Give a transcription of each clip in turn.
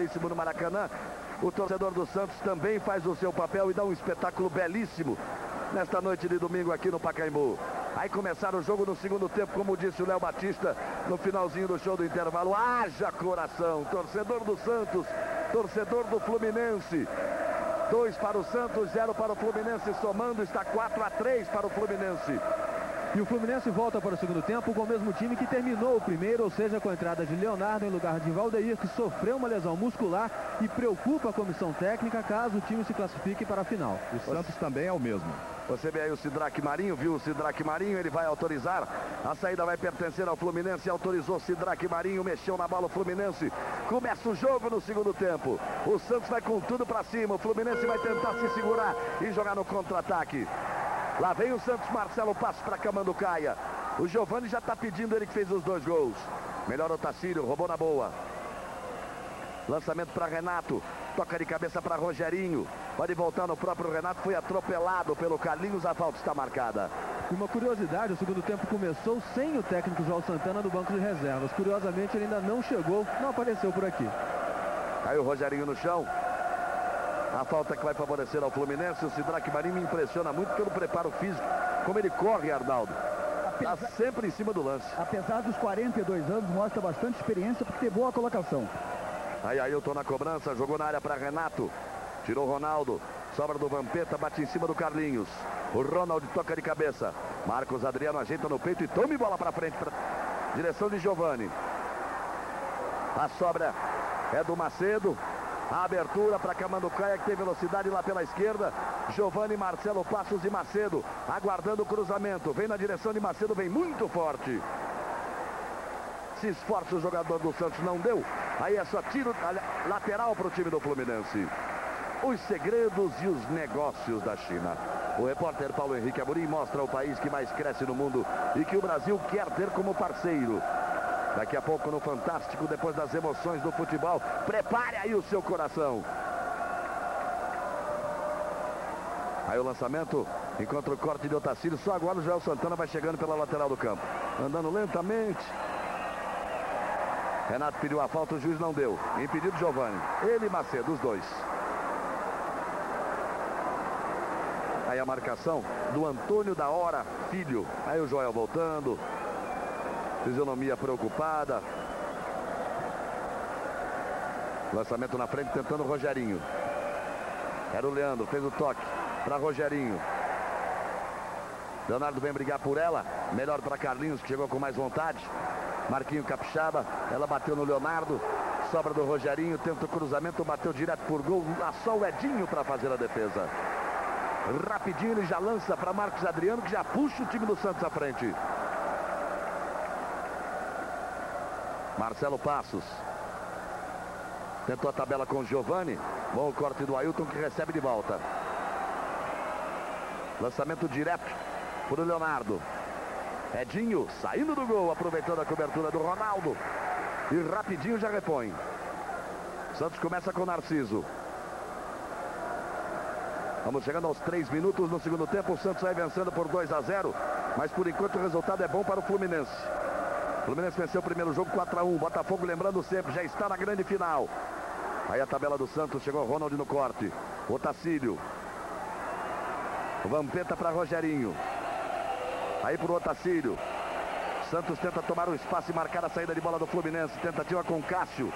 belíssimo no Maracanã. O torcedor do Santos também faz o seu papel e dá um espetáculo belíssimo nesta noite de domingo aqui no Pacaembu. Aí começaram o jogo no segundo tempo, como disse o Léo Batista no finalzinho do show do intervalo. Haja coração, torcedor do Santos, torcedor do Fluminense. Dois para o Santos, zero para o Fluminense, somando está 4 a 3 para o Fluminense. E o Fluminense volta para o segundo tempo com o mesmo time que terminou o primeiro, ou seja, com a entrada de Leonardo em lugar de Valdeir, que sofreu uma lesão muscular e preocupa a comissão técnica caso o time se classifique para a final. O Santos também é o mesmo. Você vê aí o Sidraque Marinho, viu o Sidraque Marinho, ele vai autorizar. A saída vai pertencer ao Fluminense, autorizou o Sidraque Marinho, mexeu na bola o Fluminense. Começa o jogo no segundo tempo. O Santos vai com tudo para cima, o Fluminense vai tentar se segurar e jogar no contra-ataque. Lá vem o Santos, Marcelo Passo para Camanducaia. O Giovani já está pedindo ele que fez os dois gols. Melhor o Tacílio, roubou na boa. Lançamento para Renato. Toca de cabeça para Rogerinho. Pode voltar no próprio Renato. Foi atropelado pelo Carlinhos. A falta está marcada. E uma curiosidade, o segundo tempo começou sem o técnico João Santana do banco de reservas. Curiosamente, ele ainda não chegou, não apareceu por aqui. Caiu o Rogerinho no chão. A falta que vai favorecer ao Fluminense. O Sidraque Marinho me impressiona muito pelo preparo físico. Como ele corre, Arnaldo. Está sempre em cima do lance. Apesar dos 42 anos, mostra bastante experiência porque tem boa colocação. Aí Ailton na cobrança, jogou na área para Renato. Tirou Ronaldo. Sobra do Vampeta, bate em cima do Carlinhos. O Ronaldo toca de cabeça. Marcos Adriano ajeita no peito e tome bola para frente. Pra... Direção de Giovani. A sobra é do Macedo. A abertura para Camanducaia, que tem velocidade lá pela esquerda. Giovani, Marcelo Passos e Macedo. Aguardando o cruzamento. Vem na direção de Macedo, vem muito forte. Se esforça o jogador do Santos, não deu. Aí é só tiro lateral para o time do Fluminense. Os segredos e os negócios da China. O repórter Paulo Henrique Amorim mostra o país que mais cresce no mundo e que o Brasil quer ter como parceiro. Daqui a pouco no Fantástico, depois das emoções do futebol. Prepare aí o seu coração. Aí o lançamento, encontra o corte de Otacílio. Só agora o Joel Santana vai chegando pela lateral do campo. Andando lentamente. Renato pediu a falta, o juiz não deu. Impedido Giovani. Ele e Macedo, os dois. Aí a marcação do Antônio da Hora Filho. Aí o Joel voltando. Fisionomia preocupada. Lançamento na frente tentando o Rogerinho. Era o Leandro, fez o toque para Rogerinho. Leonardo vem brigar por ela. Melhor para Carlinhos, que chegou com mais vontade. Marquinho Capixaba, ela bateu no Leonardo. Sobra do Rogerinho, tenta o cruzamento, bateu direto por gol. Só o Edinho para fazer a defesa. Rapidinho ele já lança para Marcos Adriano, que já puxa o time do Santos à frente. Marcelo Passos. Tentou a tabela com o. Bom corte do Ailton que recebe de volta. Lançamento direto para o Leonardo. Edinho saindo do gol, aproveitando a cobertura do Ronaldo. E rapidinho já repõe. Santos começa com Narciso. Vamos chegando aos três minutos no segundo tempo. O Santos vai vencendo por 2 a 0. Mas por enquanto o resultado é bom para o Fluminense. Fluminense venceu o primeiro jogo 4 a 1. Botafogo lembrando sempre, já está na grande final. Aí a tabela do Santos chegou Ronald no corte. Otacílio. Vampeta para Rogerinho. Aí para o Otacílio. Santos tenta tomar o espaço e marcar a saída de bola do Fluminense. Tentativa com Cássio.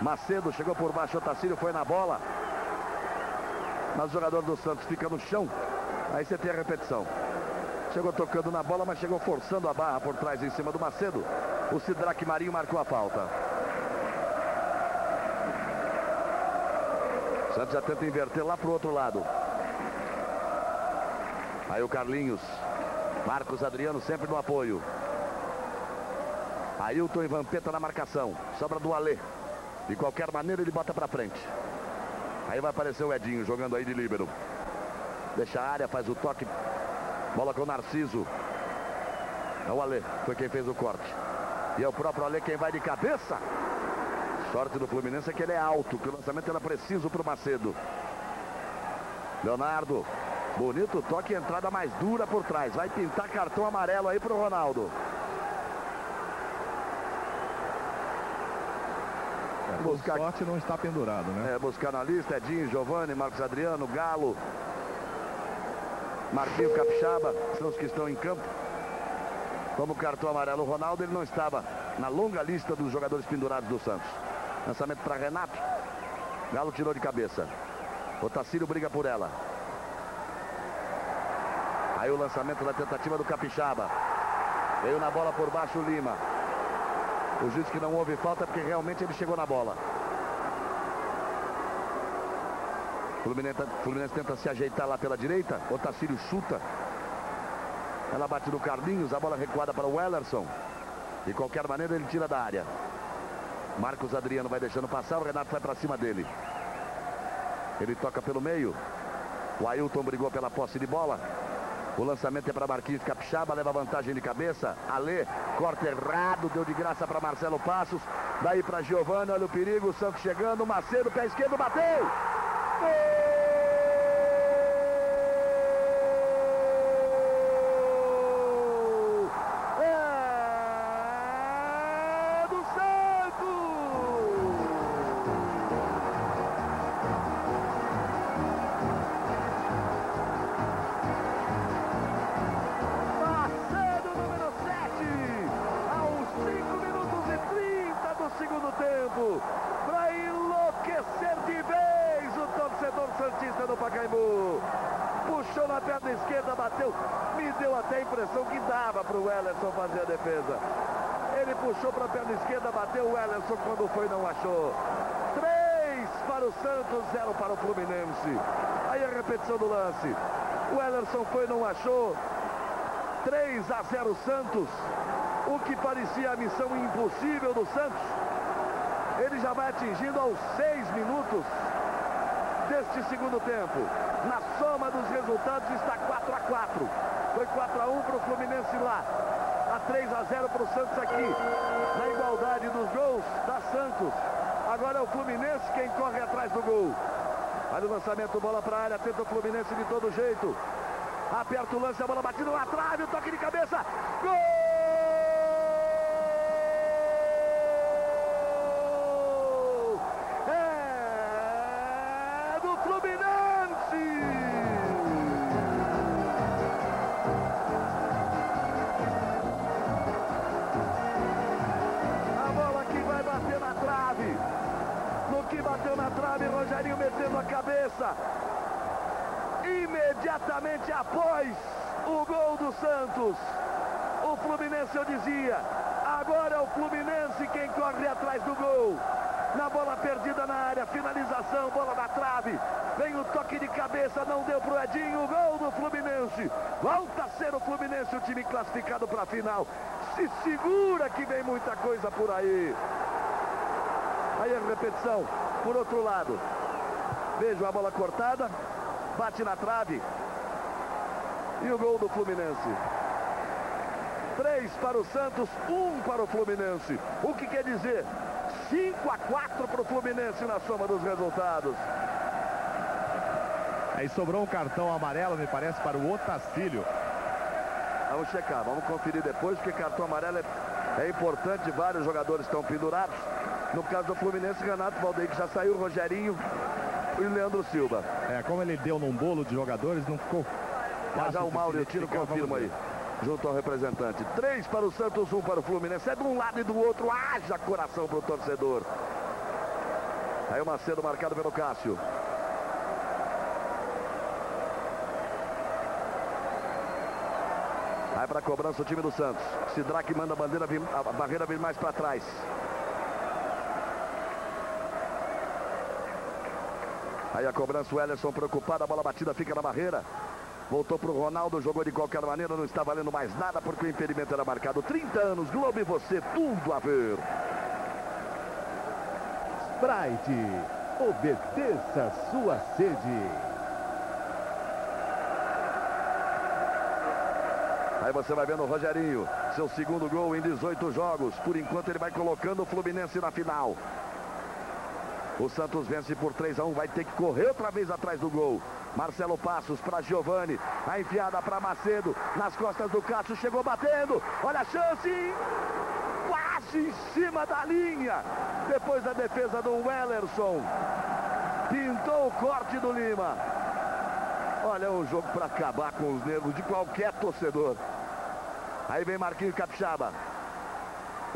Macedo chegou por baixo. Otacílio foi na bola. Mas o jogador do Santos fica no chão. Aí você tem a repetição. Chegou tocando na bola, mas chegou forçando a barra por trás em cima do Macedo. O Sidraque Marinho marcou a falta. Santos já tenta inverter lá pro outro lado. Aí o Carlinhos. Marcos Adriano sempre no apoio. Ailton e Vampeta na marcação. Sobra do Alê. De qualquer maneira ele bota pra frente. Aí vai aparecer o Edinho jogando aí de líbero. Deixa a área, faz o toque. Bola com o Narciso. É o Alê, foi quem fez o corte. E é o próprio Alê quem vai de cabeça. Sorte do Fluminense é que ele é alto, que o lançamento era preciso para o Macedo. Leonardo. Bonito toque, entrada mais dura por trás. Vai pintar cartão amarelo aí para o Ronaldo. É, buscar... sorte não está pendurado, né? É, buscar na lista, Edinho, Giovanni, Marcos Adriano, Galo, Marquinho Capixaba, são os que estão em campo. Como cartão amarelo, o Ronaldo, ele não estava na longa lista dos jogadores pendurados do Santos. Lançamento para Renato. Galo tirou de cabeça. O Tacílio briga por ela. Aí o lançamento da tentativa do Capixaba. Veio na bola por baixo o Lima. O juiz que não houve falta porque realmente ele chegou na bola. Fluminense, Fluminense tenta se ajeitar lá pela direita. O Tacílio chuta. Ela bate no Carlinhos. A bola recuada para o Wellerson. De qualquer maneira ele tira da área. Marcos Adriano vai deixando passar. O Renato vai para cima dele. Ele toca pelo meio. O Ailton brigou pela posse de bola. O lançamento é para Marquinhos Capixaba, leva vantagem de cabeça. Alê, corta errado, deu de graça para Marcelo Passos. Daí para Giovanni, olha o perigo, o Santos chegando, Macedo, pé esquerdo, bateu! Gol! Bateu o Ellerson quando foi não achou. 3 para o Santos, 0 para o Fluminense. Aí a repetição do lance. O Ellerson foi não achou. 3 a 0 Santos. O que parecia a missão impossível do Santos. Ele já vai atingindo aos 6 minutos deste segundo tempo. Na soma dos resultados está 4 a 4. Foi 4 a 1 para o Fluminense lá. 3 a 0 para o Santos aqui. Na igualdade dos gols da Santos. Agora é o Fluminense quem corre atrás do gol. Olha o lançamento, bola para a área, tenta o Fluminense de todo jeito. Aperta o lance, a bola batida na trave, o toque de cabeça. Gol! Imediatamente após o gol do Santos. O Fluminense, eu dizia, agora é o Fluminense quem corre atrás do gol. Na bola perdida na área, finalização, bola na trave. Vem o toque de cabeça, não deu pro Edinho, gol do Fluminense. Volta a ser o Fluminense, o time classificado para a final. Se segura que vem muita coisa por aí. Aí a repetição, por outro lado. Vejo a bola cortada, bate na trave. E o gol do Fluminense. Três para o Santos, um para o Fluminense. O que quer dizer? 5 a 4 para o Fluminense na soma dos resultados. Aí sobrou um cartão amarelo, me parece, para o Otacílio. Vamos checar, vamos conferir depois, porque cartão amarelo é, é importante, vários jogadores estão pendurados. No caso do Fluminense, Renato Valdeir, que já saiu, Rogerinho, e o Leandro Silva. É, como ele deu num bolo de jogadores, não ficou Mas já o Mauro Tiro confirma aí, junto ao representante. Três para o Santos, um para o Fluminense. É de um lado e do outro, haja coração para o torcedor. Aí o Macedo marcado pelo Cássio. Vai para a cobrança o time do Santos. Sidraque manda a, bandeira, a barreira vir mais para trás. Aí a cobrança, o Ellison preocupado, a bola batida fica na barreira. Voltou para o Ronaldo, jogou de qualquer maneira, não está valendo mais nada porque o impedimento era marcado. 30 anos, Globo e você, tudo a ver. Sprite, obedeça sua sede. Aí você vai vendo o Rogerinho, seu segundo gol em 18 jogos. Por enquanto ele vai colocando o Fluminense na final. O Santos vence por 3 a 1, vai ter que correr outra vez atrás do gol. Marcelo Passos para Giovani, a enfiada para Macedo, nas costas do Cássio, chegou batendo, olha a chance, quase em cima da linha. Depois da defesa do Wellerson. Pintou o corte do Lima. Olha, é um jogo para acabar com os nervos de qualquer torcedor. Aí vem Marquinhos Capixaba.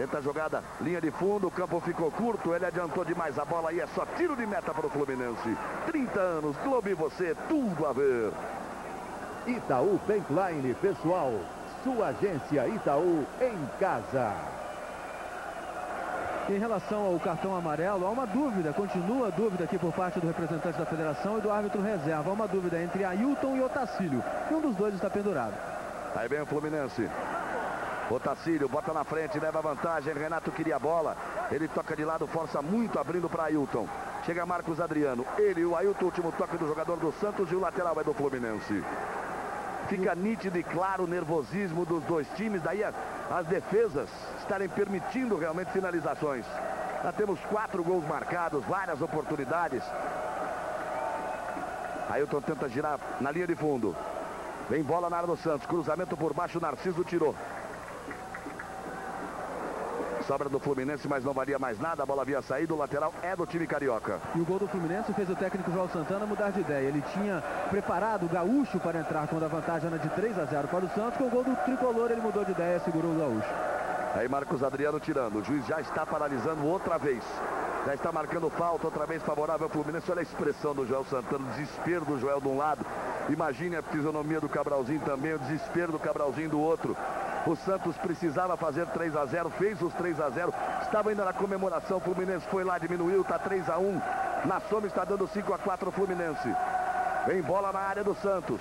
Tenta a jogada, linha de fundo, o campo ficou curto, ele adiantou demais a bola e é só tiro de meta para o Fluminense. 30 anos, Globo e você, tudo a ver. Itaú Bankline, pessoal. Sua agência Itaú em casa. Em relação ao cartão amarelo, há uma dúvida, continua a dúvida aqui por parte do representante da federação e do árbitro reserva. Há uma dúvida entre Ailton e Otacílio. E um dos dois está pendurado. Aí vem o Fluminense. Otacílio bota na frente, leva vantagem. Renato queria a bola. Ele toca de lado, força muito, abrindo para Ailton. Chega Marcos Adriano. Ele e o Ailton, último toque do jogador do Santos e o lateral é do Fluminense. Fica nítido e claro o nervosismo dos dois times. Daí as, as defesas estarem permitindo realmente finalizações. Já temos quatro gols marcados, várias oportunidades. Ailton tenta girar na linha de fundo. Vem bola na área do Santos. Cruzamento por baixo, Narciso tirou. Sobra do Fluminense, mas não valia mais nada. A bola havia saído. O lateral é do time carioca. E o gol do Fluminense fez o técnico João Santana mudar de ideia. Ele tinha preparado o Gaúcho para entrar quando a vantagem era de 3 a 0 para o Santos. Com o gol do tricolor, ele mudou de ideia, segurou o Gaúcho. Aí Marcos Adriano tirando. O juiz já está paralisando outra vez. Já está marcando falta, outra vez favorável ao Fluminense. Olha a expressão do Joel Santana, o desespero do Joel de um lado. Imagine a fisionomia do Cabralzinho também, o desespero do Cabralzinho do outro. O Santos precisava fazer 3 a 0, fez os 3 a 0. Estava ainda na comemoração, o Fluminense foi lá, diminuiu, está 3 a 1. Na soma está dando 5 a 4 o Fluminense. Vem bola na área do Santos.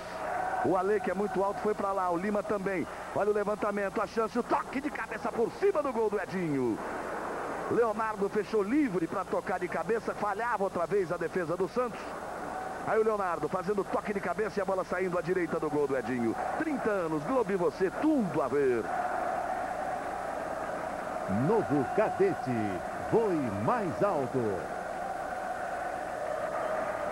O Ale, que é muito alto, foi para lá. O Lima também. Olha o levantamento, a chance, o toque de cabeça por cima do gol do Edinho. Leonardo fechou livre para tocar de cabeça, falhava outra vez a defesa do Santos. Aí o Leonardo fazendo toque de cabeça e a bola saindo à direita do gol do Edinho. 30 anos, Globo e você, tudo a ver. Novo Cadete. Voe mais alto.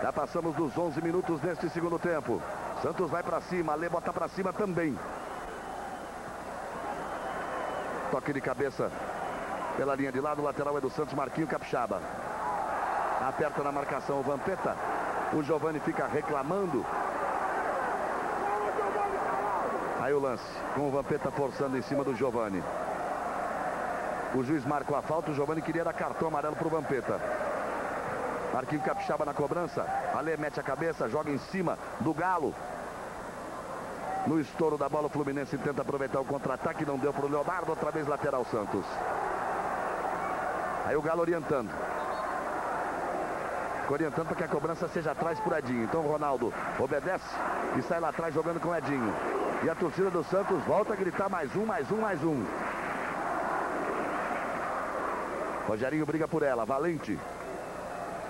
Já passamos dos 11 minutos neste segundo tempo. Santos vai para cima, Ale bota para cima também. Toque de cabeça pela linha de lado, lateral é do Santos, Marquinho Capixaba. Aperta na marcação o Vampeta. O Giovani fica reclamando. Aí o lance, com o Vampeta forçando em cima do Giovani. O juiz marcou a falta, o Giovani queria dar cartão amarelo para o Vampeta. Marquinho Capixaba na cobrança. Ale mete a cabeça, joga em cima do Galo. No estouro da bola, o Fluminense tenta aproveitar o contra-ataque, não deu para o Leonardo, outra vez lateral Santos. Aí o Galo orientando. Orientando para que a cobrança seja atrás por Edinho. Então o Ronaldo obedece e sai lá atrás jogando com Edinho. E a torcida do Santos volta a gritar mais um, mais um, mais um. Rogerinho briga por ela, valente.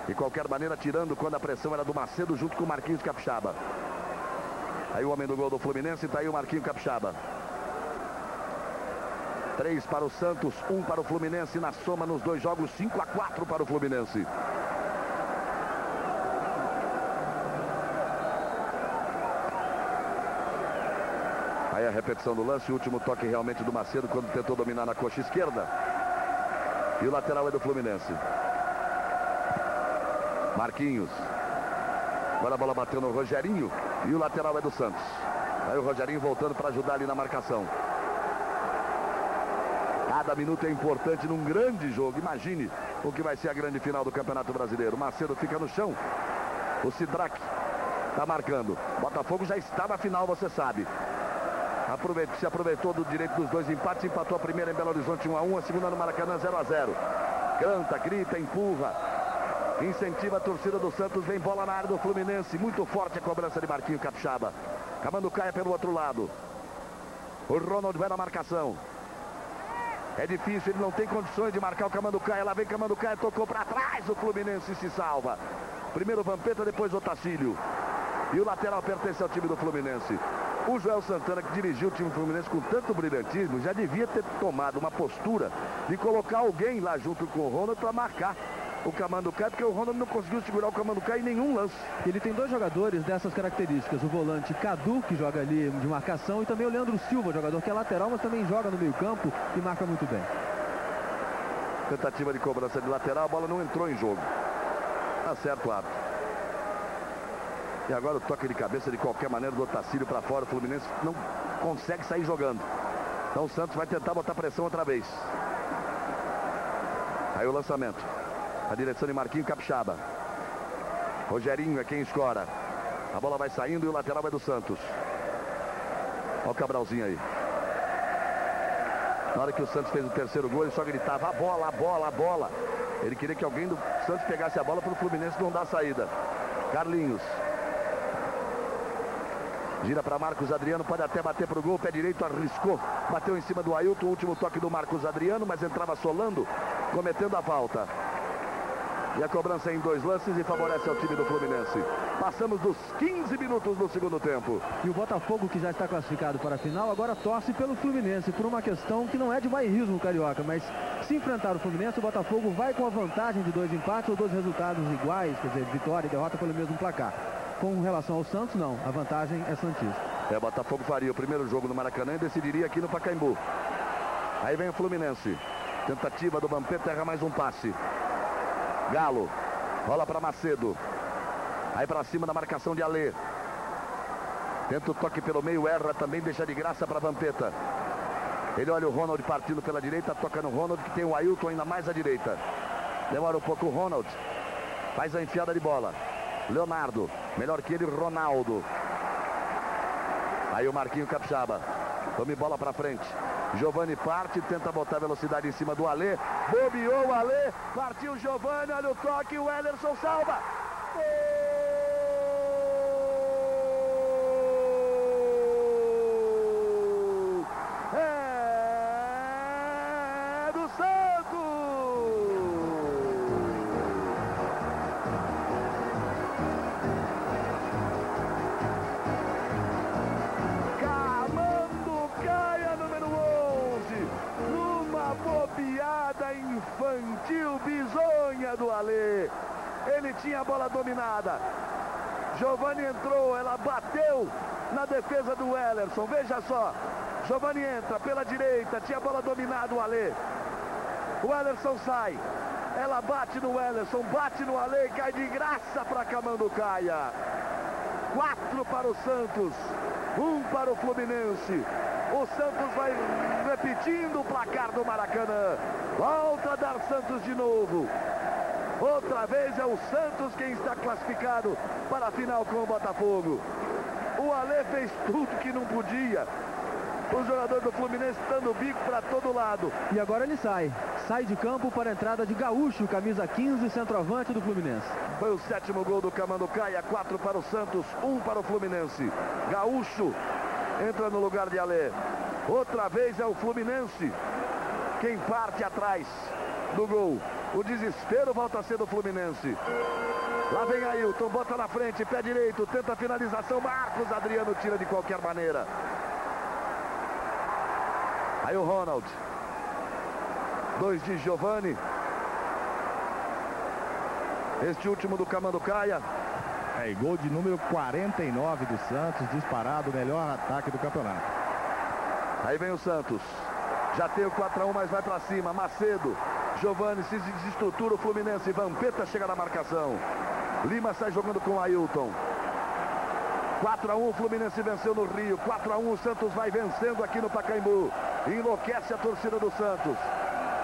De qualquer maneira, tirando quando a pressão era do Macedo junto com o Marquinhos Capixaba. Aí o homem do gol do Fluminense, está aí o Marquinhos Capixaba. Três para o Santos, um para o Fluminense. Na soma nos dois jogos, 5 a 4 para o Fluminense. A repetição do lance, o último toque realmente do Macedo quando tentou dominar na coxa esquerda. E o lateral é do Fluminense. Marquinhos. Agora a bola bateu no Rogerinho e o lateral é do Santos. Aí o Rogerinho voltando para ajudar ali na marcação. Cada minuto é importante num grande jogo. Imagine o que vai ser a grande final do Campeonato Brasileiro. Macedo fica no chão. O Sidraque está marcando. Botafogo já está na final, você sabe. Aproveitou, se aproveitou do direito dos dois empates, empatou a primeira em Belo Horizonte 1 a 1, a segunda no Maracanã 0 a 0. Canta, grita, empurra. Incentiva a torcida do Santos, vem bola na área do Fluminense, muito forte a cobrança de Marquinho Capixaba. Camando Caia pelo outro lado. O Ronald vai na marcação. É difícil, ele não tem condições de marcar o Camanducaia. Lá vem Camanducaia, tocou para trás. O Fluminense se salva. Primeiro Vampeta, depois Otacílio. E o lateral pertence ao time do Fluminense. O Joel Santana, que dirigiu o time Fluminense com tanto brilhantismo, já devia ter tomado uma postura de colocar alguém lá junto com o Ronald para marcar o Camanducaia, porque o Ronald não conseguiu segurar o Camanducaia em nenhum lance. Ele tem dois jogadores dessas características, o volante Cadu, que joga ali de marcação, e também o Leandro Silva, jogador que é lateral, mas também joga no meio campo e marca muito bem. Tentativa de cobrança de lateral, a bola não entrou em jogo. Tá certo o árbitro. E agora o toque de cabeça de qualquer maneira do Otacílio para fora. O Fluminense não consegue sair jogando. Então o Santos vai tentar botar pressão outra vez. Aí o lançamento. A direção de Marquinho Capixaba. Rogerinho é quem escora. A bola vai saindo e o lateral vai do Santos. Olha o Cabralzinho aí. Na hora que o Santos fez o terceiro gol, ele só gritava a bola, a bola, a bola. Ele queria que alguém do Santos pegasse a bola para o Fluminense não dar saída. Carlinhos. Gira para Marcos Adriano, pode até bater para o gol, pé direito, arriscou. Bateu em cima do Ailton, último toque do Marcos Adriano, mas entrava solando, cometendo a falta. E a cobrança em dois lances e favorece ao time do Fluminense. Passamos dos 15 minutos do segundo tempo. E o Botafogo, que já está classificado para a final, agora torce pelo Fluminense, por uma questão que não é de bairrismo carioca, mas se enfrentar o Fluminense, o Botafogo vai com a vantagem de dois empates ou dois resultados iguais, quer dizer, vitória e derrota pelo mesmo placar. Com relação ao Santos, não. A vantagem é Santista. É, Botafogo faria o primeiro jogo no Maracanã e decidiria aqui no Pacaembu. Aí vem o Fluminense. Tentativa do Vampeta, erra mais um passe. Galo. Rola para Macedo. Aí para cima da marcação de Alê. Tenta o toque pelo meio, erra também, deixa de graça para Vampeta. Ele olha o Ronald partindo pela direita, toca no Ronald, que tem o Ailton ainda mais à direita. Demora um pouco o Ronald. Faz a enfiada de bola. Leonardo. Melhor que ele, Ronaldo. Aí o Marquinho Capixaba. Tome bola para frente. Giovani parte, tenta botar velocidade em cima do Alê. Bobeou o Alê. Partiu Giovani, olha o toque. O Ederson salva. Gol! Giovani entrou, ela bateu na defesa do Ellerson. Veja só. Giovani entra pela direita, tinha a bola dominada o Alê. O Ellerson sai. Ela bate no Ellerson, bate no Alê cai de graça para Camanducaia. Quatro para o Santos, um para o Fluminense. O Santos vai repetindo o placar do Maracanã. Volta a dar Santos de novo. Outra vez é o Santos quem está classificado para a final com o Botafogo. O Alê fez tudo que não podia. O jogador do Fluminense dando bico para todo lado. E agora ele sai. Sai de campo para a entrada de Gaúcho, camisa 15, centroavante do Fluminense. Foi o sétimo gol do Camanducaia, quatro para o Santos, um para o Fluminense. Gaúcho entra no lugar de Alê. Outra vez é o Fluminense quem parte atrás do gol. O desespero volta a ser do Fluminense. Lá vem Ailton, bota na frente, pé direito, tenta a finalização. Marcos Adriano tira de qualquer maneira. Aí o Ronald. Dois de Giovani. Este último do Camanducaia. É, gol de número 49 do Santos, disparado, melhor ataque do campeonato. Aí vem o Santos. Já tem o 4x1, mas vai para cima. Macedo. Giovani se desestrutura o Fluminense. Vampeta chega na marcação. Lima sai jogando com Ailton. 4x1 o Fluminense venceu no Rio. 4x1 o Santos vai vencendo aqui no Pacaembu. Enlouquece a torcida do Santos.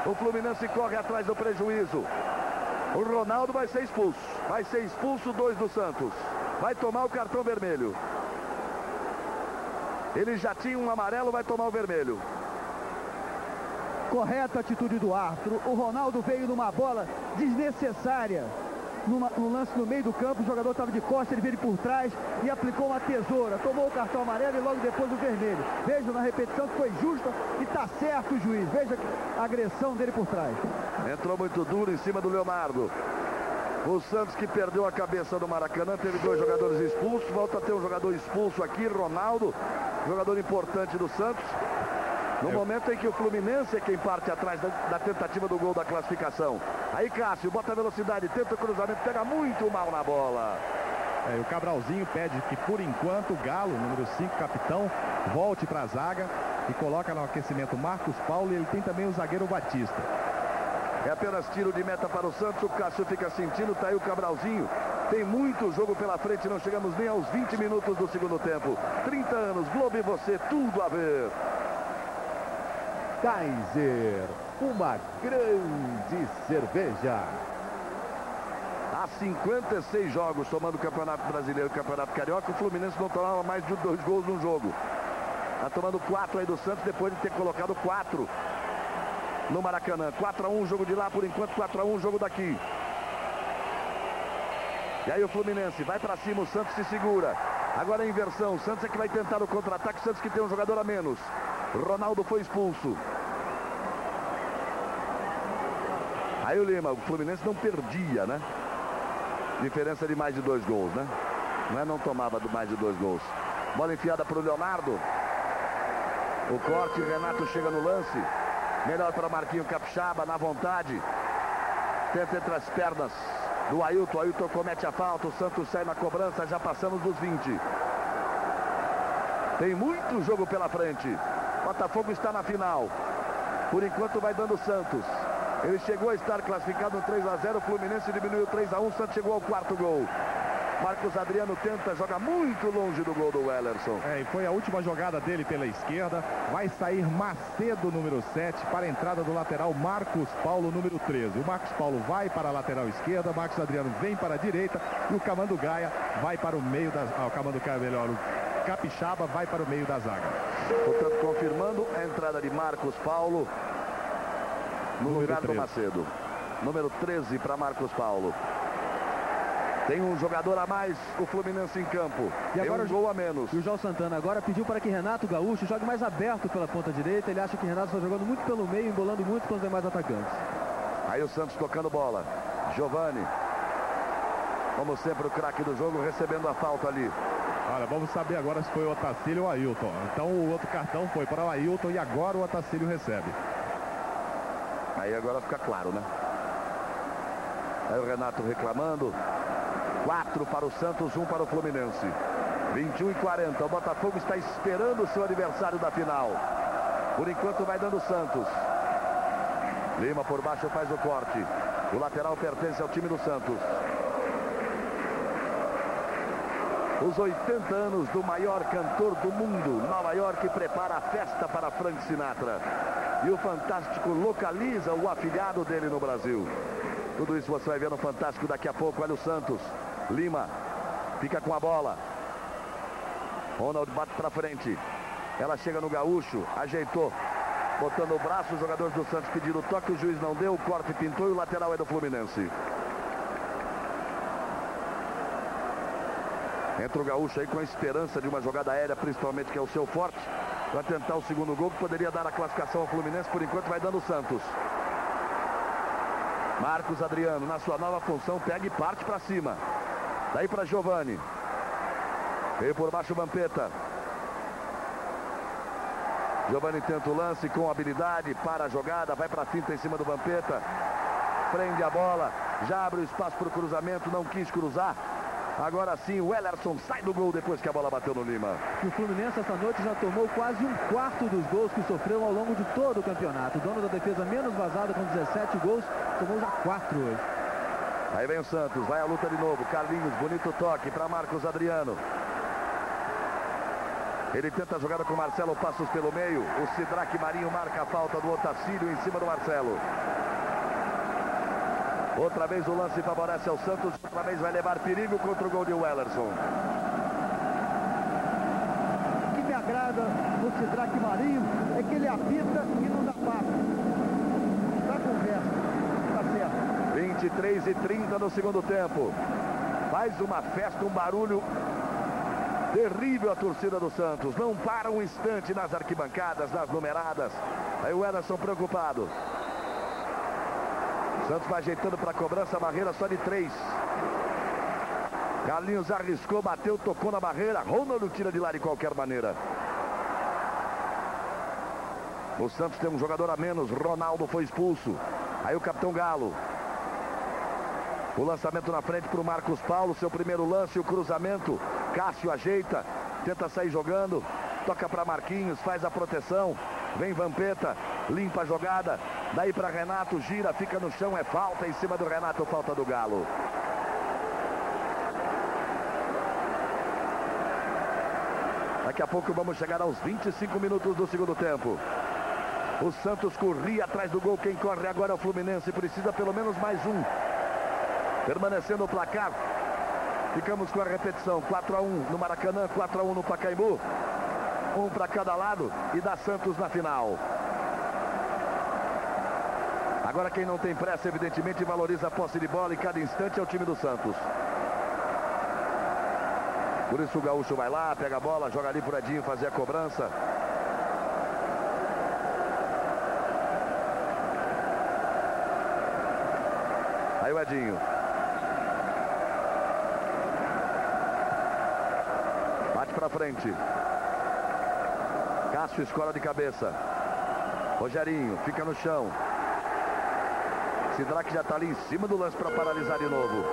O Fluminense corre atrás do prejuízo. O Ronaldo vai ser expulso. Vai ser expulso dois do Santos. Vai tomar o cartão vermelho. Ele já tinha um amarelo, vai tomar o vermelho. Correta atitude do árbitro. O Ronaldo veio numa bola desnecessária. Numa, no lance no meio do campo, o jogador estava de costas, ele veio por trás e aplicou uma tesoura. Tomou o cartão amarelo e logo depois o vermelho. Veja na repetição que foi justa e está certo o juiz. Veja a agressão dele por trás. Entrou muito duro em cima do Leonardo. O Santos que perdeu a cabeça do Maracanã, teve dois jogadores expulsos, volta a ter um jogador expulso aqui, Ronaldo, jogador importante do Santos. No momento em que o Fluminense é quem parte atrás da, da tentativa do gol da classificação. Aí Cássio bota a velocidade, tenta o cruzamento, pega muito mal na bola. É, o Cabralzinho pede que, por enquanto, o Galo, número 5, capitão, volte para a zaga e coloca no aquecimento Marcos Paulo e ele tem também o zagueiro Batista. É apenas tiro de meta para o Santos. O Cássio fica sentindo, tá aí o Cabralzinho. Tem muito jogo pela frente, não chegamos nem aos 20 minutos do segundo tempo. 30 anos, Globo e você, tudo a ver. Kaiser, uma grande cerveja. Há 56 jogos tomando o Campeonato Brasileiro e o Campeonato Carioca, o Fluminense não tomava mais de dois gols no jogo. Está tomando quatro aí do Santos depois de ter colocado quatro no Maracanã. 4 a 1 jogo de lá, por enquanto 4 a 1 jogo daqui. E aí o Fluminense vai para cima, o Santos se segura. Agora a inversão, o Santos é que vai tentar o contra-ataque, o Santos que tem um jogador a menos. Ronaldo foi expulso. Aí o Lima, o Fluminense não perdia, né? Diferença de mais de dois gols, né? Não é não tomava mais de dois gols. Bola enfiada para o Leonardo. O corte, Renato chega no lance. Melhor para Marquinho Capixaba, na vontade. Tenta entre as pernas do Ailton. Ailton comete a falta. O Santos sai na cobrança, já passamos dos 20. Tem muito jogo pela frente. Botafogo está na final. Por enquanto vai dando Santos. Ele chegou a estar classificado no 3 a 0. O Fluminense diminuiu 3 a 1. O Santos chegou ao quarto gol. Marcos Adriano tenta, joga muito longe do gol do Wellerson. É, e foi a última jogada dele pela esquerda. Vai sair Macedo, número 7, para a entrada do lateral Marcos Paulo, número 13. O Marcos Paulo vai para a lateral esquerda, Marcos Adriano vem para a direita e o Camando Gaia vai para o meio da... Ah, o Camando Gaia, melhor, o Capixaba vai para o meio da zaga. Portanto, confirmando a entrada de Marcos Paulo no Número lugar 13. do Macedo. Número 13 para Marcos Paulo. Tem um jogador a mais, o Fluminense em campo. E Tem agora um o- gol a menos. E o João Santana agora pediu para que Renato Gaúcho jogue mais aberto pela ponta direita. Ele acha que Renato está jogando muito pelo meio, embolando muito com os demais atacantes. Aí o Santos tocando bola. Giovani. Como sempre, o craque do jogo recebendo a falta ali. Olha, vamos saber agora se foi o Otacílio ou o Ailton. Então o outro cartão foi para o Ailton e agora o Otacílio recebe. Aí agora fica claro, né? Aí o Renato reclamando. 4 para o Santos, 1 para o Fluminense. 21 e 40. O Botafogo está esperando o seu adversário da final. Por enquanto vai dando Santos. Lima por baixo faz o corte. O lateral pertence ao time do Santos. Os 80 anos do maior cantor do mundo. Nova York prepara a festa para Frank Sinatra. E o Fantástico localiza o afilhado dele no Brasil. Tudo isso você vai ver no Fantástico daqui a pouco. Olha o Santos. Lima fica com a bola. Ronald bate para frente. Ela chega no gaúcho, ajeitou. Botando o braço, os jogadores do Santos pediram toque, o juiz não deu, o corte pintou e o lateral é do Fluminense. Entra o gaúcho aí com a esperança de uma jogada aérea, principalmente que é o seu forte, para tentar o segundo gol que poderia dar a classificação ao Fluminense. Por enquanto vai dando o Santos. Marcos Adriano, na sua nova função, pega e parte para cima. Daí para Giovani. Veio por baixo o Vampeta. Giovani tenta o lance com habilidade, para a jogada, vai para a finta em cima do Vampeta. Prende a bola, já abre o espaço para o cruzamento, não quis cruzar. Agora sim, o Ellerson sai do gol depois que a bola bateu no Lima. O Fluminense esta noite já tomou quase um quarto dos gols que sofreu ao longo de todo o campeonato. O dono da defesa menos vazada com 17 gols, tomou já 4 hoje. Aí vem o Santos, vai a luta de novo. Carlinhos, bonito toque para Marcos Adriano. Ele tenta a jogada com o Marcelo, passos pelo meio. O Sidraque Marinho marca a falta do Otacílio em cima do Marcelo. Outra vez o lance favorece ao Santos. Outra vez vai levar perigo contra o gol de Wellerson. O que me agrada no Sidraque Marinho é que ele apita e não dá papo. Dá conversa. Tá certo. 23 e 30 no segundo tempo. Faz uma festa, um barulho terrível a torcida do Santos. Não para um instante nas arquibancadas, nas numeradas. Aí o Ederson preocupado. Santos vai ajeitando para a cobrança, barreira só de três. Carlinhos arriscou, bateu, tocou na barreira. Ronaldo tira de lá de qualquer maneira. O Santos tem um jogador a menos. Ronaldo foi expulso. Aí o capitão Galo. O lançamento na frente para o Marcos Paulo. Seu primeiro lance, o cruzamento. Cássio ajeita. Tenta sair jogando. Toca para Marquinhos. Faz a proteção. Vem Vampeta. Limpa a jogada. Daí para Renato, gira, fica no chão, é falta em cima do Renato, falta do Galo. Daqui a pouco vamos chegar aos 25 minutos do segundo tempo. O Santos corria atrás do gol. Quem corre agora é o Fluminense. Precisa pelo menos mais um. Permanecendo o placar. Ficamos com a repetição. 4 a 1 no Maracanã, 4 a 1 no Pacaembu. Um para cada lado e dá Santos na final. Agora quem não tem pressa, evidentemente, valoriza a posse de bola e cada instante é o time do Santos. Por isso o Gaúcho vai lá, pega a bola, joga ali pro Edinho fazer a cobrança. Aí o Edinho. Bate pra frente. Cássio escola de cabeça. Rogerinho fica no chão. Sidraque já está ali em cima do lance para paralisar de novo.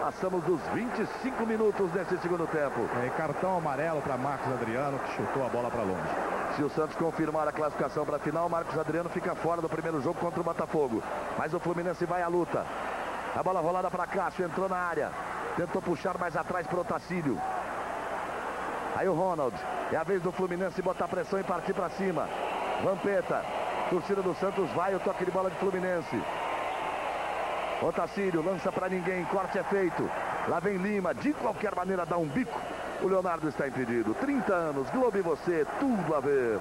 Passamos dos 25 minutos nesse segundo tempo. É, cartão amarelo para Marcos Adriano, que chutou a bola para longe. Se o Santos confirmar a classificação para a final, Marcos Adriano fica fora do primeiro jogo contra o Botafogo. Mas o Fluminense vai à luta. A bola rolada para Cássio, entrou na área. Tentou puxar mais atrás para o Otacílio. Aí o Ronald. É a vez do Fluminense botar pressão e partir para cima. Vampeta. Torcida do Santos vai, o toque de bola de Fluminense. Otacílio lança para ninguém, corte é feito. Lá vem Lima, de qualquer maneira dá um bico. O Leonardo está impedido. 30 anos, Globo e você, tudo a ver.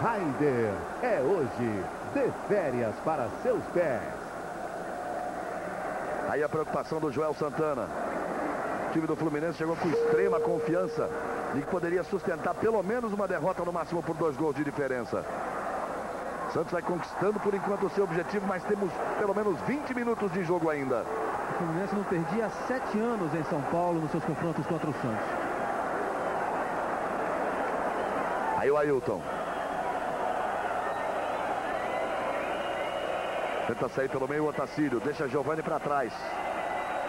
Raider é hoje. Dê férias para seus pés. Aí a preocupação do Joel Santana. O time do Fluminense chegou com extrema confiança de que poderia sustentar pelo menos uma derrota no máximo por dois gols de diferença. Santos vai conquistando por enquanto o seu objetivo, mas temos pelo menos 20 minutos de jogo ainda. O Fluminense não perdia há sete anos em São Paulo nos seus confrontos contra o Santos. Aí o Ailton. Tenta sair pelo meio o Otacílio, deixa Giovani para trás.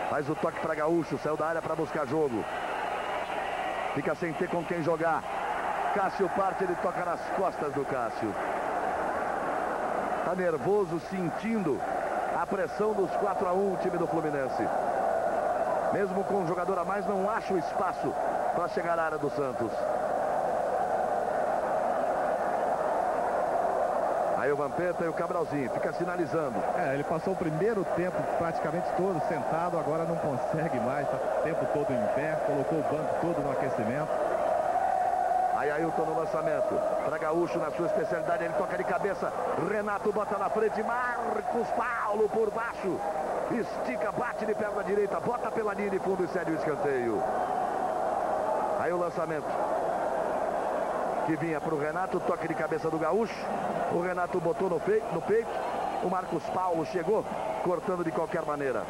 Faz o toque para Gaúcho, saiu da área para buscar jogo. Fica sem ter com quem jogar. Cássio parte, ele toca nas costas do Cássio. Nervoso, sentindo a pressão dos 4 a 1 o time do Fluminense. Mesmo com um jogador a mais, não acha o espaço para chegar à área do Santos. Aí o Vampeta e o Cabralzinho, fica sinalizando. É, ele passou o primeiro tempo praticamente todo sentado, agora não consegue mais, está o tempo todo em pé, colocou o banco todo no aquecimento. Aí Ailton no lançamento. Para Gaúcho na sua especialidade. Ele toca de cabeça. Renato bota na frente. Marcos Paulo por baixo. Estica, bate de perna direita. Bota pela linha de fundo e cede o escanteio. Aí o lançamento. Que vinha para o Renato. Toque de cabeça do Gaúcho. O Renato botou no, no peito. O Marcos Paulo chegou cortando de qualquer maneira.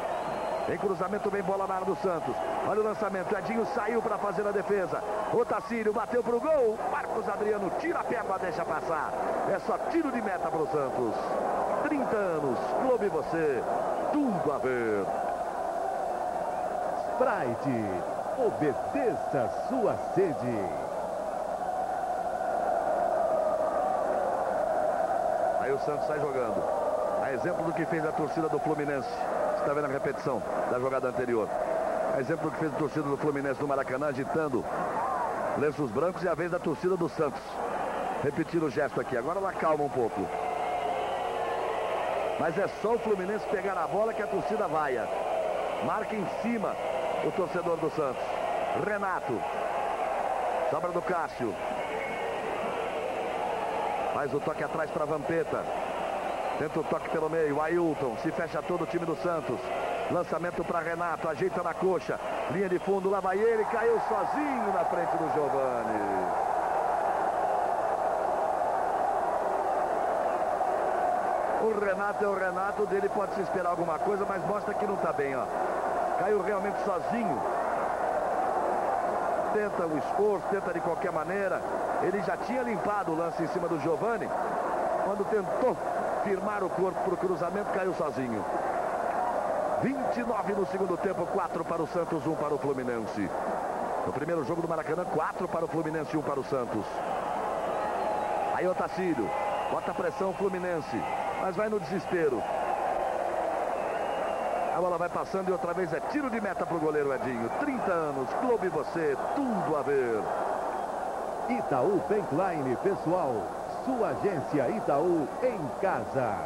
Vem cruzamento, vem bola na área do Santos. Olha o lançamento. Edinho saiu para fazer a defesa. Otacílio bateu para o gol. Marcos Adriano tira a perna, deixa passar. É só tiro de meta para o Santos. 30 anos, Clube você. Tudo a ver. Sprite. Obedeça sua sede. Aí o Santos sai jogando. A exemplo do que fez a torcida do Fluminense está vendo a repetição da jogada anterior. A exemplo do que fez a torcida do Fluminense no Maracanã, agitando lenços brancos e a vez da torcida do Santos. Repetindo o gesto aqui. Agora ela calma um pouco. Mas é só o Fluminense pegar a bola que a torcida vaia. Marca em cima o torcedor do Santos. Renato. Sobra do Cássio. Faz o toque atrás para Vampeta. Tenta o toque pelo meio. Ailton. Se fecha todo o time do Santos. Lançamento para Renato. Ajeita na coxa. Linha de fundo. Lá vai ele. Caiu sozinho na frente do Giovani. O Renato é o Renato. Dele pode se esperar alguma coisa, mas mostra que não está bem. Ó. Caiu realmente sozinho. Tenta o esforço. Tenta de qualquer maneira. Ele já tinha limpado o lance em cima do Giovani. Quando tentou firmar o corpo para o cruzamento, caiu sozinho. 29 no segundo tempo, 4 para o Santos, 1 para o Fluminense. No primeiro jogo do Maracanã, 4 para o Fluminense, 1 para o Santos. Aí Otacílio, Bota a pressão o Fluminense. Mas vai no desespero. A bola vai passando e outra vez é tiro de meta para o goleiro Edinho. 30 anos, clube você, tudo a ver. Itaú Bankline, pessoal. Sua agência Itaú em casa.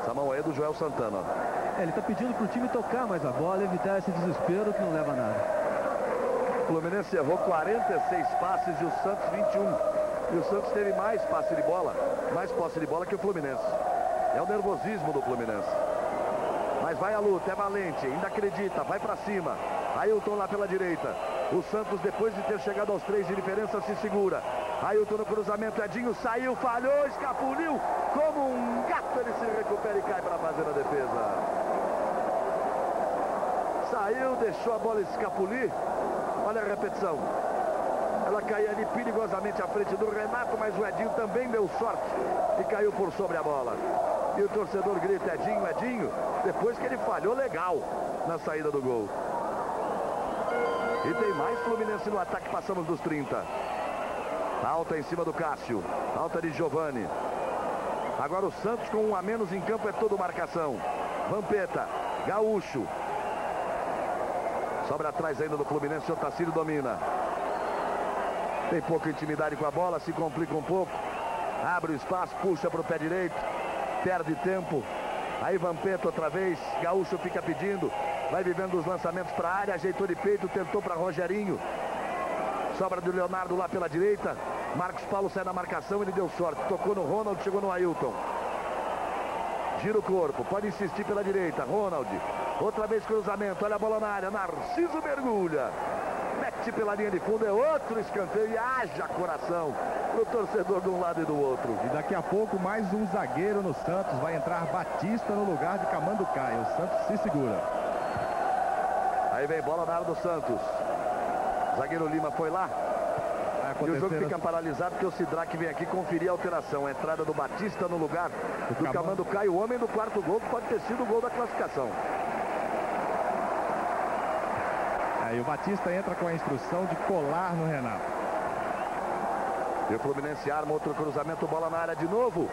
Essa mão aí é do Joel Santana. É, ele está pedindo para o time tocar mais a bola, evitar esse desespero que não leva a nada. O Fluminense errou 46 passes e o Santos 21. E o Santos teve mais passe de bola, mais posse de bola que o Fluminense. É o nervosismo do Fluminense. Mas vai a luta, é valente, ainda acredita, vai para cima. Ailton lá pela direita. O Santos, depois de ter chegado aos três de diferença, se segura. Ailton no cruzamento, Edinho saiu, falhou, escapuliu. Como um gato ele se recupera e cai para fazer a defesa. Saiu, deixou a bola escapulir. Olha a repetição. Ela caiu ali perigosamente à frente do Renato, mas o Edinho também deu sorte e caiu por sobre a bola. E o torcedor grita Edinho, Edinho, depois que ele falhou legal na saída do gol. E tem mais Fluminense no ataque, passamos dos 30. Alta em cima do Cássio, alta de Giovani. Agora o Santos com um a menos em campo é todo marcação. Vampeta, Gaúcho. Sobra atrás ainda do Fluminense, o Otacílio domina. Tem pouca intimidade com a bola, se complica um pouco. Abre o espaço, puxa para o pé direito perde tempo. Aí Vampeta outra vez, Gaúcho fica pedindo, vai vivendo os lançamentos para a área, ajeitou de peito, tentou para Rogerinho. Sobra do Leonardo lá pela direita. Marcos Paulo sai da marcação, ele deu sorte. Tocou no Ronald, chegou no Ailton. Gira o corpo, pode insistir pela direita. Ronald, outra vez cruzamento, olha a bola na área. Narciso mergulha. Mete pela linha de fundo, é outro escanteio e haja coração para o torcedor de um lado e do outro. E daqui a pouco mais um zagueiro no Santos. Vai entrar Batista no lugar de Camando Caio. O Santos se segura. Aí vem bola na área do Santos. Zagueiro Lima foi lá. E o jogo fica paralisado porque o Sidraque vem aqui conferir a alteração. A entrada do Batista no lugar do Camando Caio, o homem do quarto gol, que pode ter sido o gol da classificação. Aí o Batista entra com a instrução de colar no Renato. E o Fluminense arma outro cruzamento, bola na área de novo.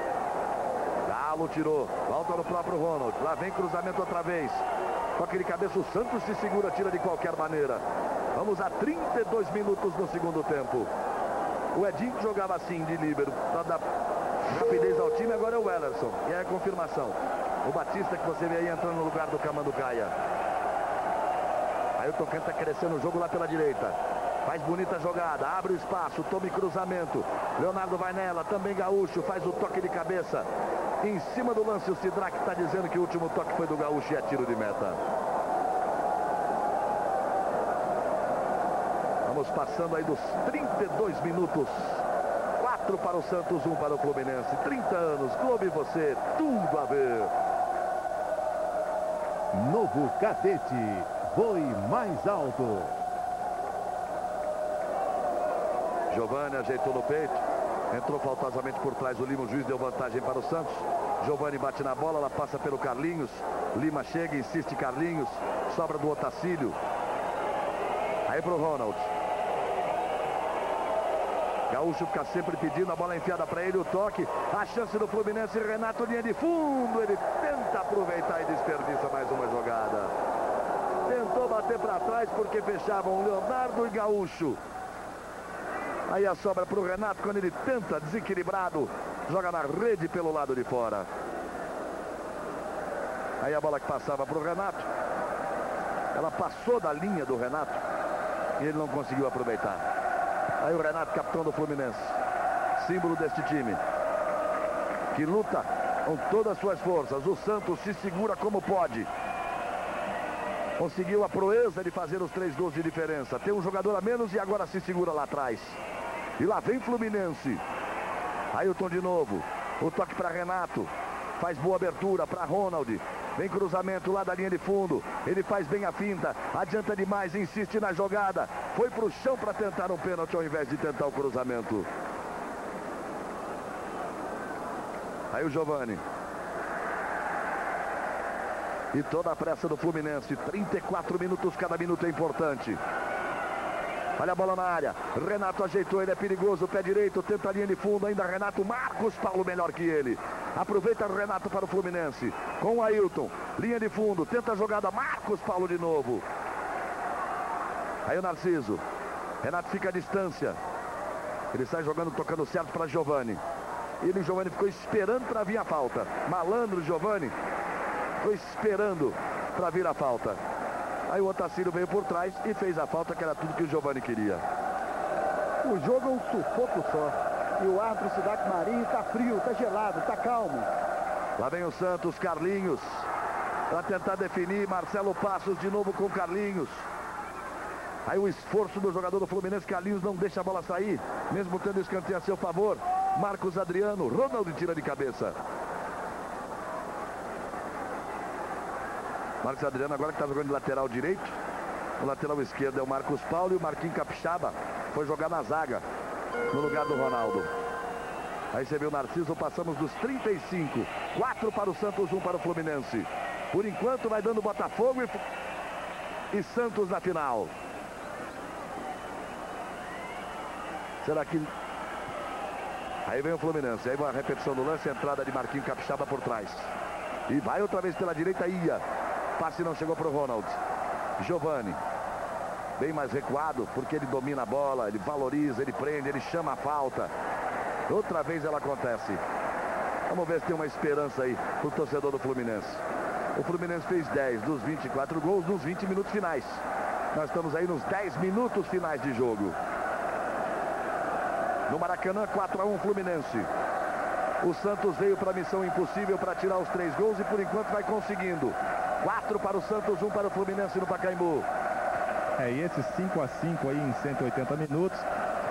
Galo tirou, volta no próprio Ronald. Lá vem cruzamento outra vez. Toque de cabeça, o Santos se segura, tira de qualquer maneira. Vamos a 32 minutos no segundo tempo. O Edinho jogava assim de líbero para dar rapidez ao time, agora é o Wellerson. E é a confirmação. O Batista que você vê aí entrando no lugar do Camanducaia. Aí o Tocante está crescendo o jogo lá pela direita. Faz bonita jogada, abre o espaço, tome cruzamento. Leonardo vai nela, também Gaúcho, faz o toque de cabeça. Em cima do lance, o Sidraque está dizendo que o último toque foi do Gaúcho e é tiro de meta. Vamos passando aí dos 32 minutos. 4 para o Santos, 1 para o Fluminense. 30 anos, Clube você, tudo a ver. Novo Cadete, voe mais alto. Giovani ajeitou no peito. Entrou faltosamente por trás o Lima. O juiz deu vantagem para o Santos. Giovani bate na bola. Ela passa pelo Carlinhos. Lima chega, insiste Carlinhos. Sobra do Otacílio. Aí para o Ronald. Gaúcho fica sempre pedindo a bola enfiada para ele, o toque, a chance do Fluminense, Renato, linha de fundo, ele tenta aproveitar e desperdiça mais uma jogada. Tentou bater para trás porque fechavam Leonardo e Gaúcho. Aí a sobra para o Renato quando ele tenta, desequilibrado, joga na rede pelo lado de fora. Aí a bola que passava para o Renato. Ela passou da linha do Renato e ele não conseguiu aproveitar. Aí o Renato, capitão do Fluminense, símbolo deste time, que luta com todas as suas forças. O Santos se segura como pode. Conseguiu a proeza de fazer os três gols de diferença. Tem um jogador a menos e agora se segura lá atrás. E lá vem Fluminense. Ailton de novo. O toque para Renato. Faz boa abertura para Ronald. Vem cruzamento lá da linha de fundo. Ele faz bem a finta. Adianta demais, insiste na jogada. Foi para o chão para tentar um pênalti ao invés de tentar o cruzamento. Aí o Giovani. E toda a pressa do Fluminense. 34 minutos, cada minuto é importante. Olha a bola na área. Renato ajeitou, ele é perigoso. Pé direito, tenta a linha de fundo. Ainda Renato Marcos Paulo melhor que ele. Aproveita Renato para o Fluminense. Com o Ailton. Linha de fundo, tenta a jogada. Marcos Paulo de novo. Aí o Narciso. Renato fica à distância. Ele sai jogando, tocando certo para Giovani. Ele, Giovani, ficou esperando para vir a falta. Malandro, Giovani. Ficou esperando para vir a falta. Aí o Otacílio veio por trás e fez a falta, que era tudo que o Giovani queria. O jogo é um sufoco só. E o árbitro Cidade Marinho está frio, está gelado, está calmo. Lá vem o Santos, Carlinhos. Para tentar definir, Marcelo Passos de novo com Carlinhos. Aí o esforço do jogador do Fluminense, Carlinhos não deixa a bola sair, mesmo tendo escanteio a seu favor. Marcos Adriano, Ronaldo tira de cabeça. Marcos Adriano agora que está jogando de lateral direito. O lateral esquerdo é o Marcos Paulo e o Marquinhos Capixaba foi jogar na zaga no lugar do Ronaldo. Aí você vê o Narciso, passamos dos 35. 4 para o Santos, 1 para o Fluminense. Por enquanto vai dando Botafogo e, e Santos na final. Será que... Aí vem o Fluminense. Aí vai a repetição do lance, entrada de Marquinhos Capixaba por trás. E vai outra vez pela direita, ia. Passe não chegou para o Ronald. Giovani. Bem mais recuado, porque ele domina a bola, ele valoriza, ele prende, ele chama a falta. Outra vez ela acontece. Vamos ver se tem uma esperança aí para o torcedor do Fluminense. O Fluminense fez 10 dos 24 gols nos 20 minutos finais. Nós estamos aí nos 10 minutos finais de jogo. No Maracanã, 4 a 1 Fluminense. O Santos veio para a missão impossível para tirar os três gols e por enquanto vai conseguindo. 4 para o Santos, 1 para o Fluminense no Pacaembu. É, e esse 5 a 5 aí em 180 minutos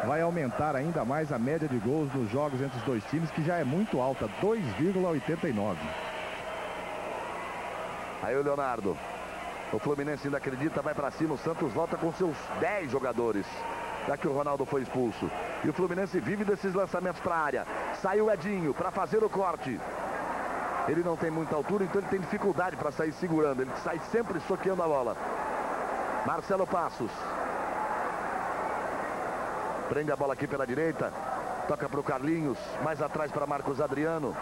vai aumentar ainda mais a média de gols nos jogos entre os dois times, que já é muito alta, 2,89. Aí o Leonardo. O Fluminense ainda acredita, vai para cima. O Santos volta com seus 10 jogadores. Já que o Ronaldo foi expulso. E o Fluminense vive desses lançamentos para a área. Sai o Edinho para fazer o corte. Ele não tem muita altura, então ele tem dificuldade para sair segurando. Ele sai sempre soqueando a bola. Marcelo Passos. Prende a bola aqui pela direita. Toca para o Carlinhos. Mais atrás para Marcos Adriano.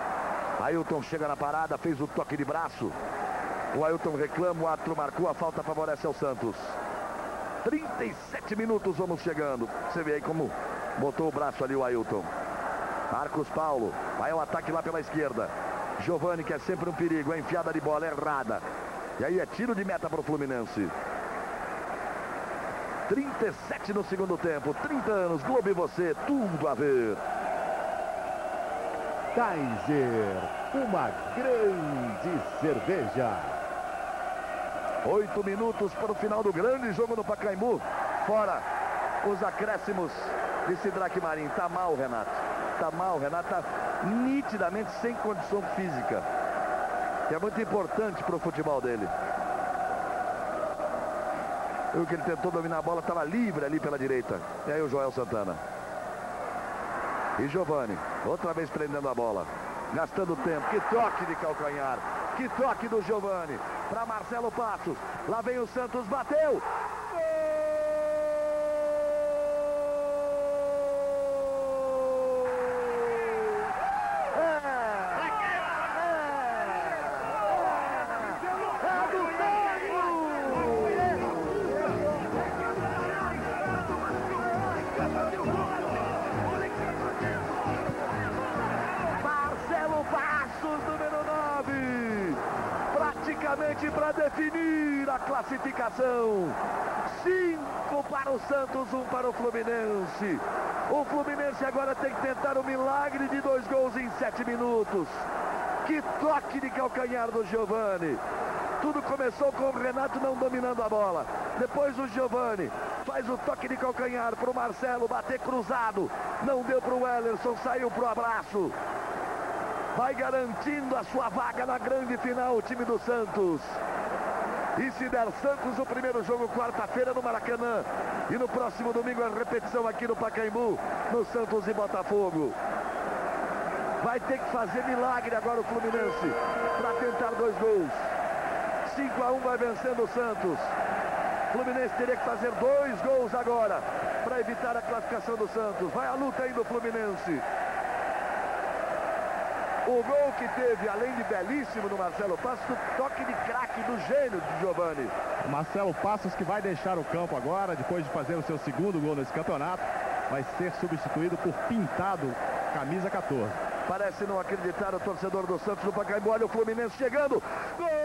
Ailton chega na parada, fez o toque de braço. O Ailton reclama, o Atro marcou, a falta favorece ao Santos. 37 minutos vamos chegando. Você vê aí como botou o braço ali o Ailton. Marcos Paulo, vai ao ataque lá pela esquerda. Giovani, que é sempre um perigo, a enfiada de bola errada. E aí é tiro de meta para o Fluminense. 37 no segundo tempo, 30 anos, Globo e você, tudo a ver. Kaiser, uma grande cerveja. Oito minutos para o final do grande jogo no Pacaembu. Fora os acréscimos de Sidraque Marim. Tá mal, Renato. Tá mal, Renato. Tá nitidamente sem condição física. Que é muito importante para o futebol dele. Viu que ele tentou dominar a bola, estava livre ali pela direita. E aí o Joel Santana. E Giovani, outra vez prendendo a bola. Gastando tempo. Que toque de calcanhar. Que toque do Giovani. Para Marcelo Passos. Lá vem o Santos, bateu. Classificação. 5 para o Santos, 1 um para o Fluminense. O Fluminense agora tem que tentar o milagre de dois gols em 7 minutos. Que toque de calcanhar do Giovani. Tudo começou com o Renato não dominando a bola. Depois o Giovani faz o toque de calcanhar para o Marcelo bater cruzado. Não deu para o Wellerson, saiu para o abraço. Vai garantindo a sua vaga na grande final o time do Santos. E se der Santos, o primeiro jogo quarta-feira no Maracanã. E no próximo domingo a repetição aqui no Pacaembu, no Santos e Botafogo. Vai ter que fazer milagre agora o Fluminense para tentar dois gols. 5 a 1 vai vencendo o Santos. Fluminense teria que fazer dois gols agora para evitar a classificação do Santos. Vai a luta aí do Fluminense. O gol que teve, além de belíssimo do Marcelo Passos, o toque de craque do gênio de Giovani. Marcelo Passos que vai deixar o campo agora, depois de fazer o seu segundo gol nesse campeonato, vai ser substituído por Pintado, camisa 14. Parece não acreditar o torcedor do Santos no Pacaembu. Olha o Fluminense chegando. Gol!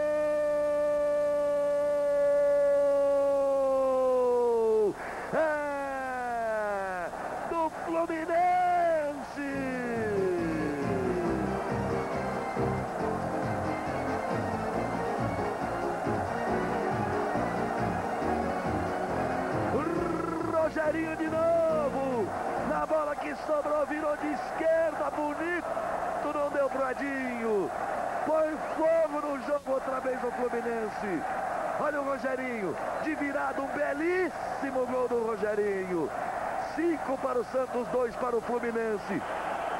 Santos, dois para o Fluminense.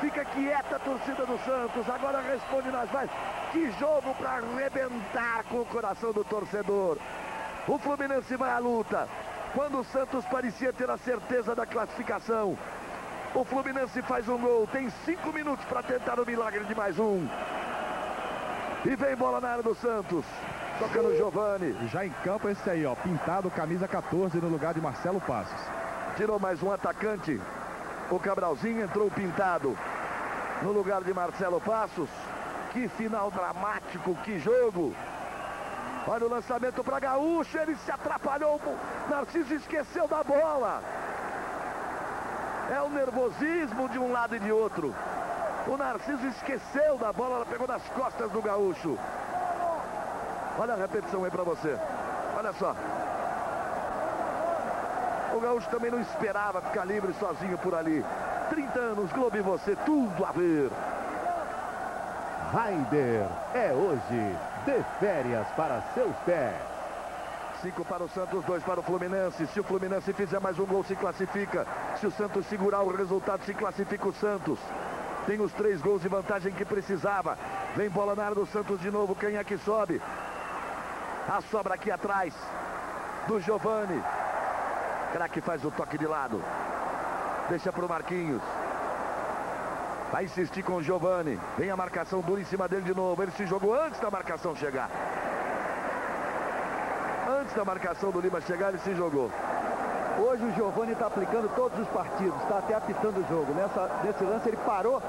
Fica quieta a torcida do Santos, agora responde nas mais. Que jogo para arrebentar com o coração do torcedor. O Fluminense vai à luta. Quando o Santos parecia ter a certeza da classificação, o Fluminense faz um gol, tem cinco minutos para tentar o milagre de mais um. E vem bola na área do Santos. Toca no Giovani. Já em campo esse aí, ó, pintado, camisa 14 no lugar de Marcelo Passos. Tirou mais um atacante. O Cabralzinho entrou pintado no lugar de Marcelo Passos. Que final dramático, que jogo. Olha o lançamento para Gaúcho, ele se atrapalhou. Narciso esqueceu da bola. É o nervosismo de um lado e de outro. O Narciso esqueceu da bola, ela pegou nas costas do Gaúcho. Olha a repetição aí para você. Olha só. O Gaúcho também não esperava ficar livre sozinho por ali. 30 anos, Globo e você, tudo a ver. Raider é hoje de férias para seus pés. Cinco para o Santos, dois para o Fluminense. Se o Fluminense fizer mais um gol, se classifica. Se o Santos segurar o resultado, se classifica o Santos. Tem os três gols de vantagem que precisava. Vem bola na área do Santos de novo. Quem é que sobe? A sobra aqui atrás do Giovani. Craque faz o toque de lado. Deixa para o Marquinhos. Vai insistir com o Giovani. Vem a marcação dura em cima dele de novo. Ele se jogou antes da marcação chegar. Antes da marcação do Lima chegar, ele se jogou. Hoje o Giovani está aplicando todos os partidos, está até apitando o jogo. Nessa, nesse lance ele parou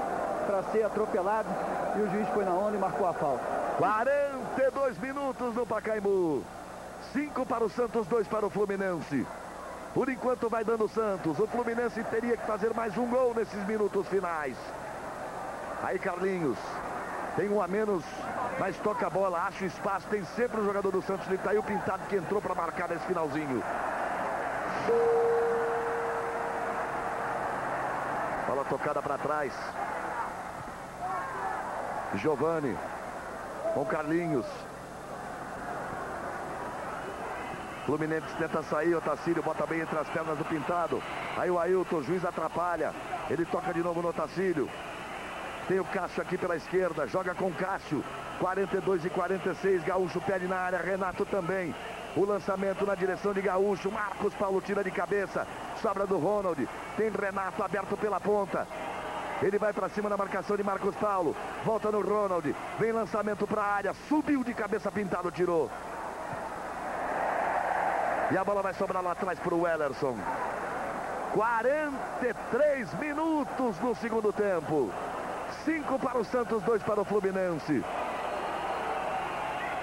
para ser atropelado e o juiz foi na onda e marcou a falta. 42 minutos no Pacaembu. 5 para o Santos, 2 para o Fluminense. Por enquanto vai dando Santos. O Fluminense teria que fazer mais um gol nesses minutos finais. Aí Carlinhos. Tem um a menos, mas toca a bola, acha o espaço. Tem sempre o jogador do Santos. Ele tá aí o Pintado que entrou para marcar nesse finalzinho. Bola tocada para trás. Giovani. Com Carlinhos. Fluminense tenta sair, o Tacílio bota bem entre as pernas do Pintado. Aí o Ailton, o juiz atrapalha. Ele toca de novo no Tacílio. Tem o Cássio aqui pela esquerda, joga com Cássio. 42 e 46, Gaúcho pede na área, Renato também. O lançamento na direção de Gaúcho, Marcos Paulo tira de cabeça, sobra do Ronald. Tem Renato aberto pela ponta. Ele vai para cima na marcação de Marcos Paulo. Volta no Ronald. Vem lançamento para a área. Subiu de cabeça pintado, tirou. E a bola vai sobrar lá atrás para o Wellerson. 43 minutos no segundo tempo. 5 para o Santos, 2 para o Fluminense.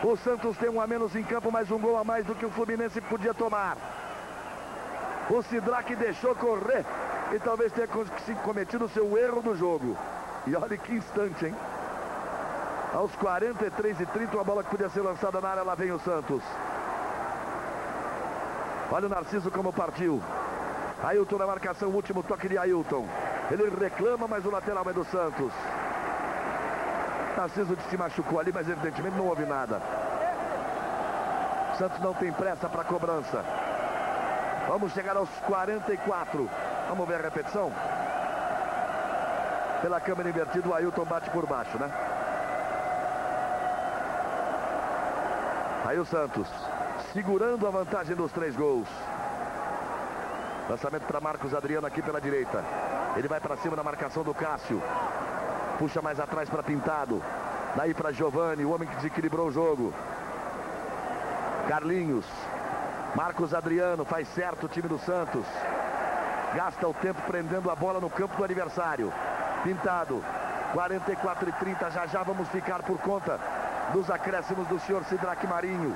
O Santos tem um a menos em campo, mais um gol a mais do que o Fluminense podia tomar. O Sidraque deixou correr e talvez tenha cometido o seu erro do jogo. E olha que instante, hein? Aos 43 e 30, uma bola que podia ser lançada na área, lá vem o Santos. Olha o Narciso como partiu. Ailton na marcação, último toque de Ailton. Ele reclama, mas o lateral é do Santos. Narciso se machucou ali, mas evidentemente não houve nada. Santos não tem pressa para cobrança. Vamos chegar aos 44. Vamos ver a repetição? Pela câmera invertida, o Ailton bate por baixo, né? Aí o Santos, segurando a vantagem dos três gols. Lançamento para Marcos Adriano aqui pela direita. Ele vai para cima da marcação do Cássio. Puxa mais atrás para Pintado. Daí para Giovani, o homem que desequilibrou o jogo. Carlinhos. Marcos Adriano faz certo o time do Santos. Gasta o tempo prendendo a bola no campo do adversário. Pintado. 44 e 30. Já já vamos ficar por conta dos acréscimos do senhor Sidraque Marinho.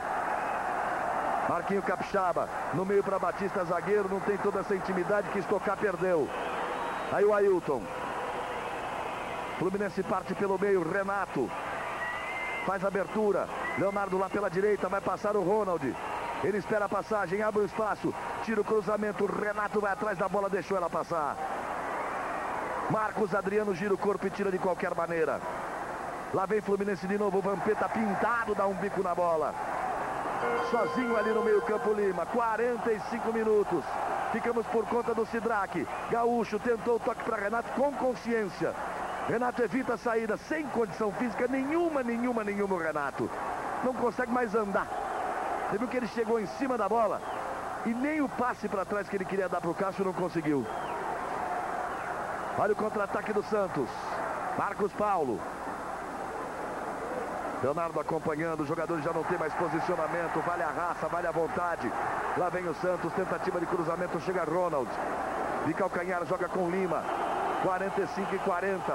Marquinho Capixaba. No meio para Batista, zagueiro. Não tem toda essa intimidade que estocar perdeu. Aí o Ailton. Fluminense parte pelo meio. Renato. Faz abertura. Leonardo lá pela direita. Vai passar o Ronald. Ele espera a passagem. Abre o espaço. Tira o cruzamento. Renato vai atrás da bola. Deixou ela passar. Marcos Adriano gira o corpo e tira de qualquer maneira. Lá vem Fluminense de novo. Vampeta pintado. Dá um bico na bola. Sozinho ali no meio campo Lima. 45 minutos. Ficamos por conta do Sidraque. Gaúcho tentou o toque para Renato com consciência. Renato evita a saída sem condição física nenhuma, nenhuma, nenhuma o Renato. Não consegue mais andar. Você viu que ele chegou em cima da bola e nem o passe para trás que ele queria dar para o Cássio não conseguiu. Olha o contra-ataque do Santos. Marcos Paulo. Leonardo acompanhando, os jogadores já não tem mais posicionamento, vale a raça, vale a vontade. Lá vem o Santos, tentativa de cruzamento, chega Ronald. De calcanhar, joga com Lima. 45 e 40.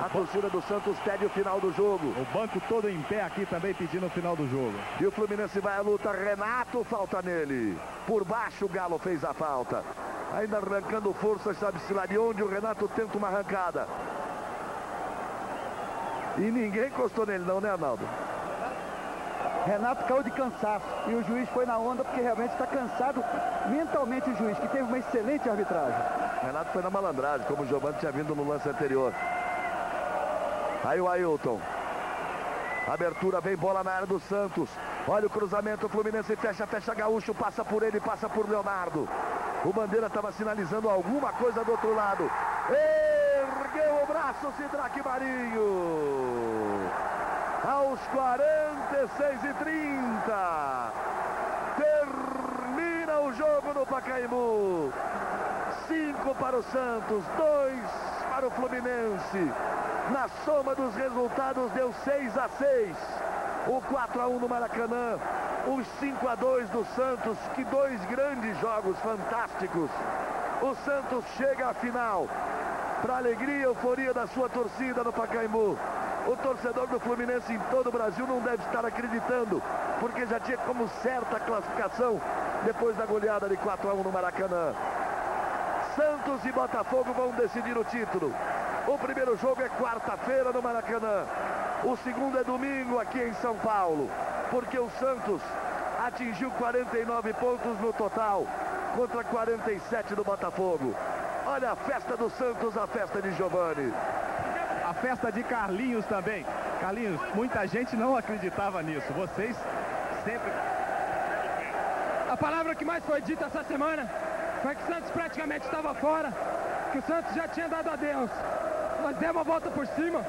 A torcida do Santos pede o final do jogo. O banco todo em pé aqui também pedindo o final do jogo. E o Fluminense vai à luta. Renato falta nele. Por baixo o Galo fez a falta. Ainda arrancando força, sabe-se lá de onde o Renato tenta uma arrancada. E ninguém encostou nele não, né, Arnaldo? Renato caiu de cansaço e o juiz foi na onda porque realmente está cansado mentalmente o juiz, que teve uma excelente arbitragem. Renato foi na malandragem, como o Giovanni tinha vindo no lance anterior. Aí o Ailton. Abertura, vem bola na área do Santos. Olha o cruzamento, o Fluminense fecha, fecha Gaúcho, passa por ele, passa por Leonardo. O Bandeira estava sinalizando alguma coisa do outro lado. Ergueu o braço, Sidraque Marinho. Aos 46 e 30. Termina o jogo no Pacaembu. 5 para o Santos, 2 para o Fluminense. Na soma dos resultados deu 6 a 6. O 4 a 1 no Maracanã. Os 5 a 2 do Santos. Que dois grandes jogos fantásticos. O Santos chega à final. Para alegria e euforia da sua torcida no Pacaembu. O torcedor do Fluminense em todo o Brasil não deve estar acreditando, porque já tinha como certa a classificação depois da goleada de 4 a 1 no Maracanã. Santos e Botafogo vão decidir o título. O primeiro jogo é quarta-feira no Maracanã. O segundo é domingo aqui em São Paulo, porque o Santos atingiu 49 pontos no total contra 47 do Botafogo. Olha a festa do Santos, a festa de Giovani. A festa de Carlinhos também. Carlinhos, muita gente não acreditava nisso. Vocês sempre. A palavra que mais foi dita essa semana foi que o Santos praticamente estava fora, que o Santos já tinha dado adeus. Nós demos a volta por cima,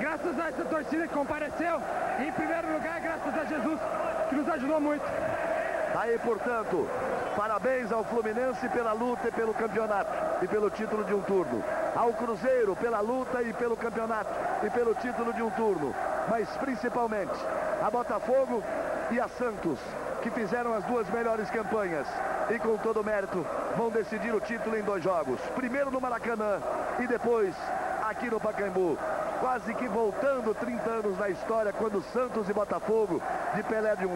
graças a essa torcida que compareceu, e em primeiro lugar, graças a Jesus, que nos ajudou muito. Aí, portanto, parabéns ao Fluminense pela luta e pelo campeonato e pelo título de um turno. Ao Cruzeiro pela luta e pelo campeonato e pelo título de um turno. Mas principalmente a Botafogo e a Santos, que fizeram as duas melhores campanhas e com todo mérito vão decidir o título em dois jogos. Primeiro no Maracanã e depois aqui no Pacaembu. Quase que voltando 30 anos na história quando Santos e Botafogo de Pelé de um